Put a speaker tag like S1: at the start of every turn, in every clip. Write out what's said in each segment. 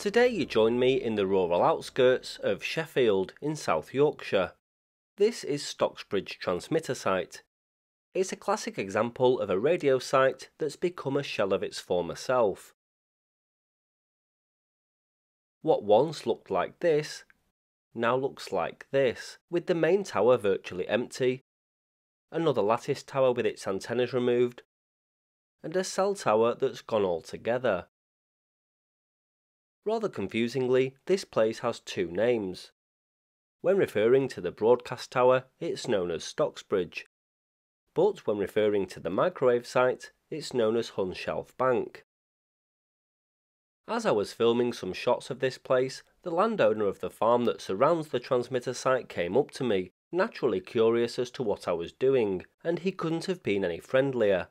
S1: Today you join me in the rural outskirts of Sheffield in South Yorkshire. This is Stocksbridge Transmitter Site. It's a classic example of a radio site that's become a shell of its former self. What once looked like this now looks like this, with the main tower virtually empty, another lattice tower with its antennas removed, and a cell tower that's gone altogether. Rather confusingly, this place has two names. When referring to the broadcast tower, it's known as Stocksbridge, but when referring to the microwave site, it's known as Hunshelf Bank. As I was filming some shots of this place, the landowner of the farm that surrounds the transmitter site came up to me, naturally curious as to what I was doing, and he couldn't have been any friendlier.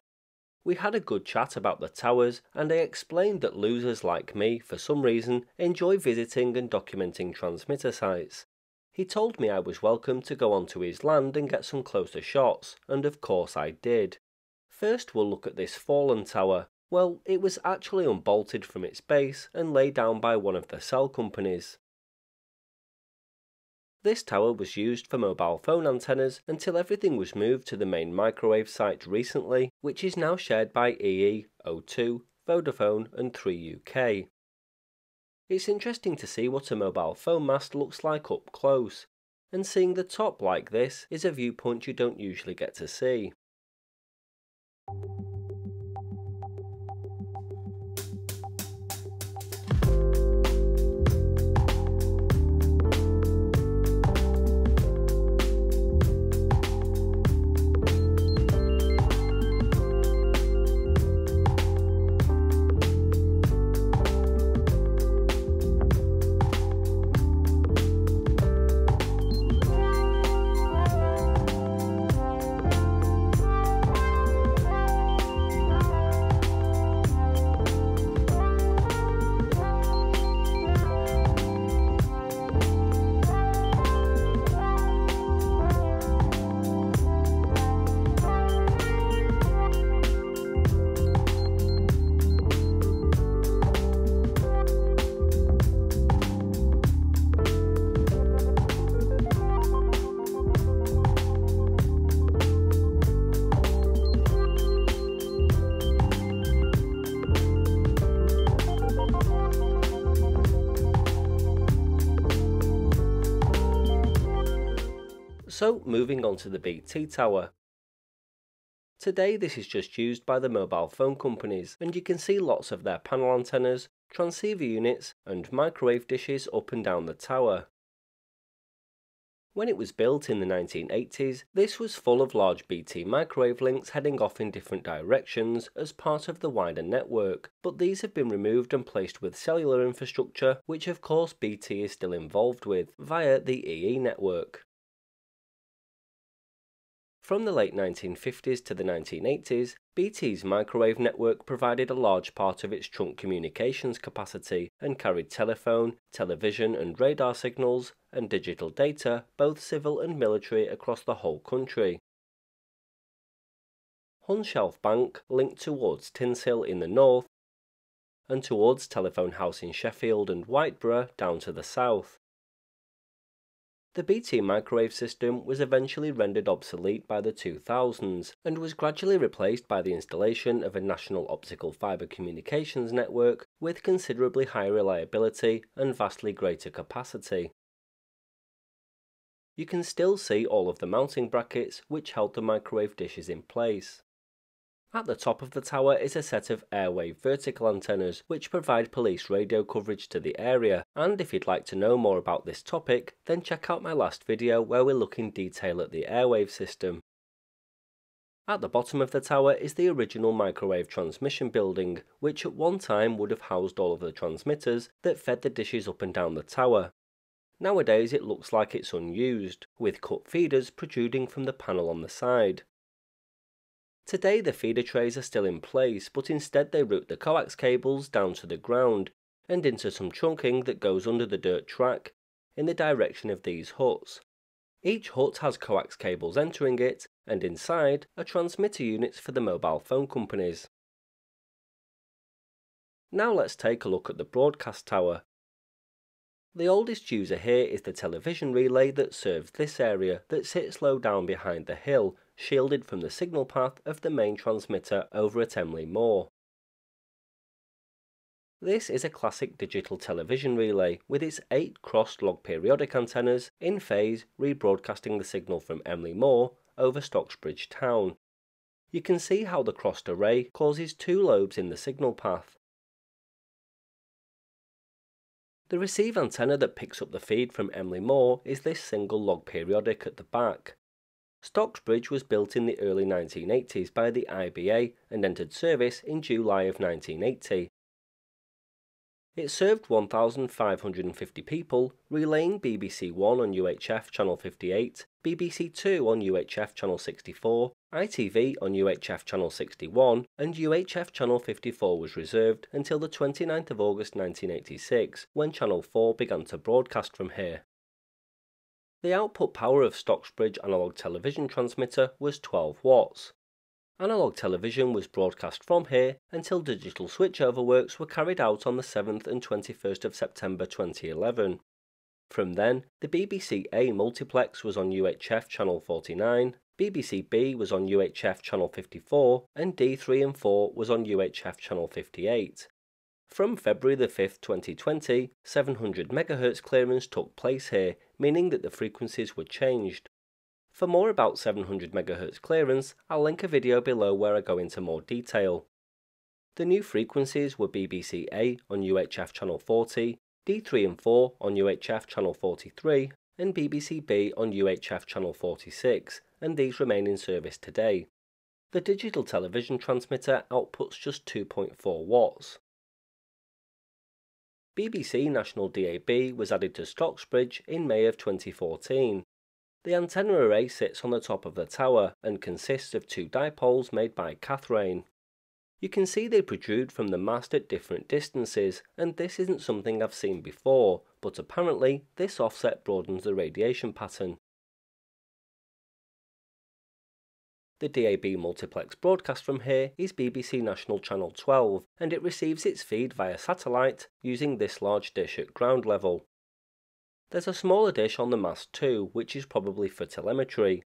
S1: We had a good chat about the towers, and I explained that losers like me, for some reason, enjoy visiting and documenting transmitter sites. He told me I was welcome to go onto his land and get some closer shots, and of course I did. First we'll look at this fallen tower. Well, it was actually unbolted from its base and laid down by one of the cell companies. This tower was used for mobile phone antennas until everything was moved to the main microwave site recently, which is now shared by EE, O2, Vodafone and 3UK. It's interesting to see what a mobile phone mast looks like up close, and seeing the top like this is a viewpoint you don't usually get to see. So moving on to the BT tower. Today this is just used by the mobile phone companies and you can see lots of their panel antennas, transceiver units and microwave dishes up and down the tower. When it was built in the 1980s, this was full of large BT microwave links heading off in different directions as part of the wider network, but these have been removed and placed with cellular infrastructure, which of course BT is still involved with, via the EE network. From the late 1950s to the 1980s, BT's microwave network provided a large part of its trunk communications capacity and carried telephone, television and radar signals and digital data, both civil and military, across the whole country. Hunshelf Bank linked towards Tinshill in the north and towards Telephone House in Sheffield and Whiteborough down to the south. The BT microwave system was eventually rendered obsolete by the 2000s and was gradually replaced by the installation of a national optical fibre communications network with considerably higher reliability and vastly greater capacity. You can still see all of the mounting brackets which held the microwave dishes in place. At the top of the tower is a set of airwave vertical antennas which provide police radio coverage to the area and if you'd like to know more about this topic then check out my last video where we look in detail at the airwave system. At the bottom of the tower is the original microwave transmission building which at one time would have housed all of the transmitters that fed the dishes up and down the tower. Nowadays it looks like it's unused, with cut feeders protruding from the panel on the side. Today the feeder trays are still in place, but instead they route the coax cables down to the ground and into some trunking that goes under the dirt track in the direction of these huts. Each hut has coax cables entering it, and inside are transmitter units for the mobile phone companies. Now let's take a look at the broadcast tower, The oldest user here is the television relay that serves this area that sits low down behind the hill, shielded from the signal path of the main transmitter over at Emley Moor. This is a classic digital television relay with its eight crossed log periodic antennas in phase rebroadcasting the signal from Emley Moor over Stocksbridge town. You can see how the crossed array causes two lobes in the signal path. The receive antenna that picks up the feed from Emley Moor is this single log periodic at the back. Stocksbridge was built in the early 1980s by the IBA and entered service in July of 1980. It served 1,550 people, relaying BBC One on UHF Channel 58, BBC Two on UHF Channel 64, ITV on UHF Channel 61, and UHF Channel 54 was reserved until the 29th of August 1986, when Channel 4 began to broadcast from here. The output power of Stocksbridge analogue television transmitter was 12 watts. Analog television was broadcast from here until digital switchover works were carried out on the 7th and 21st of September 2011. From then, the BBC A multiplex was on UHF channel 49, BBC B was on UHF channel 54, and D3 and 4 was on UHF channel 58. From February the 5th, 2020, 700 MHz clearance took place here, meaning that the frequencies were changed. For more about 700 MHz clearance, I'll link a video below where I go into more detail. The new frequencies were BBC A on UHF channel 40, D3 and 4 on UHF channel 43, and BBC B on UHF channel 46, and these remain in service today. The digital television transmitter outputs just 2.4 watts. BBC National DAB was added to Stocksbridge in May of 2014. The antenna array sits on the top of the tower and consists of two dipoles made by Kathrein. You can see they protrude from the mast at different distances, and this isn't something I've seen before, but apparently this offset broadens the radiation pattern. The DAB multiplex broadcast from here is BBC National Channel 12, and it receives its feed via satellite using this large dish at ground level. There's a smaller dish on the mast too, which is probably for telemetry.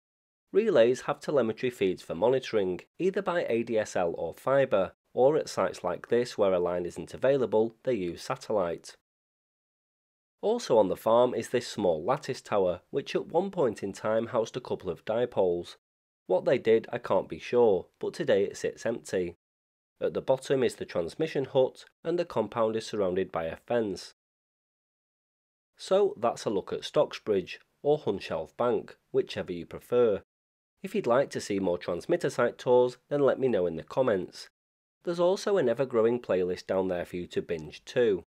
S1: Relays have telemetry feeds for monitoring, either by ADSL or fibre, or at sites like this where a line isn't available, they use satellite. Also on the farm is this small lattice tower, which at one point in time housed a couple of dipoles. What they did I can't be sure, but today it sits empty. At the bottom is the transmission hut, and the compound is surrounded by a fence. So that's a look at Stocksbridge or Hunshelf Bank, whichever you prefer. If you'd like to see more transmitter site tours, then let me know in the comments. There's also an ever growing playlist down there for you to binge too.